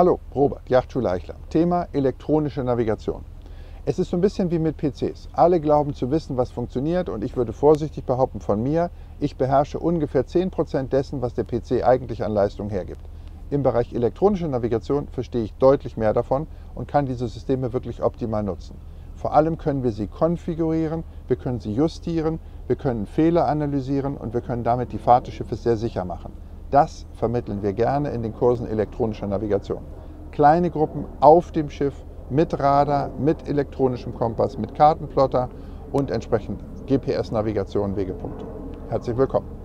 Hallo, Robert, Yachtschule Eichler. Thema elektronische Navigation. Es ist so ein bisschen wie mit PCs. Alle glauben zu wissen, was funktioniert und ich würde vorsichtig behaupten von mir, ich beherrsche ungefähr 10% dessen, was der PC eigentlich an Leistung hergibt. Im Bereich elektronische Navigation verstehe ich deutlich mehr davon und kann diese Systeme wirklich optimal nutzen. Vor allem können wir sie konfigurieren, wir können sie justieren, wir können Fehler analysieren und wir können damit die Fahrt des Schiffes sehr sicher machen. Das vermitteln wir gerne in den Kursen elektronischer Navigation. Kleine Gruppen auf dem Schiff mit Radar, mit elektronischem Kompass, mit Kartenplotter und entsprechend GPS-Navigation, Wegepunkte. Herzlich willkommen.